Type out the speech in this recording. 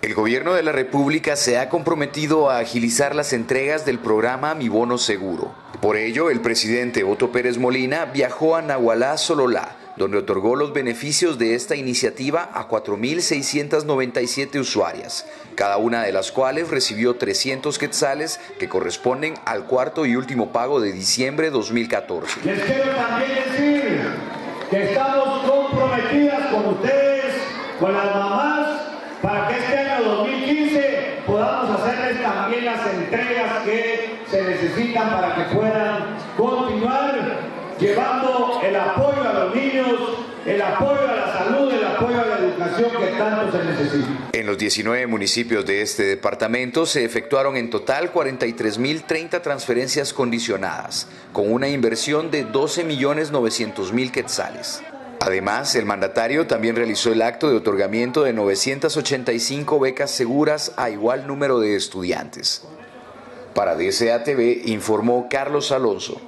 El gobierno de la República se ha comprometido a agilizar las entregas del programa Mi Bono Seguro. Por ello, el presidente Otto Pérez Molina viajó a Nahualá, Sololá, donde otorgó los beneficios de esta iniciativa a 4.697 usuarias, cada una de las cuales recibió 300 quetzales que corresponden al cuarto y último pago de diciembre de 2014. Les quiero también decir que estamos comprometidas con ustedes, con las mamás, para que este año 2015 podamos hacerles también las entregas que se necesitan para que puedan continuar llevando el apoyo a los niños, el apoyo a la salud, el apoyo a la educación que tanto se necesita. En los 19 municipios de este departamento se efectuaron en total 43.030 transferencias condicionadas, con una inversión de 12.900.000 quetzales. Además, el mandatario también realizó el acto de otorgamiento de 985 becas seguras a igual número de estudiantes. Para DCATV informó Carlos Alonso.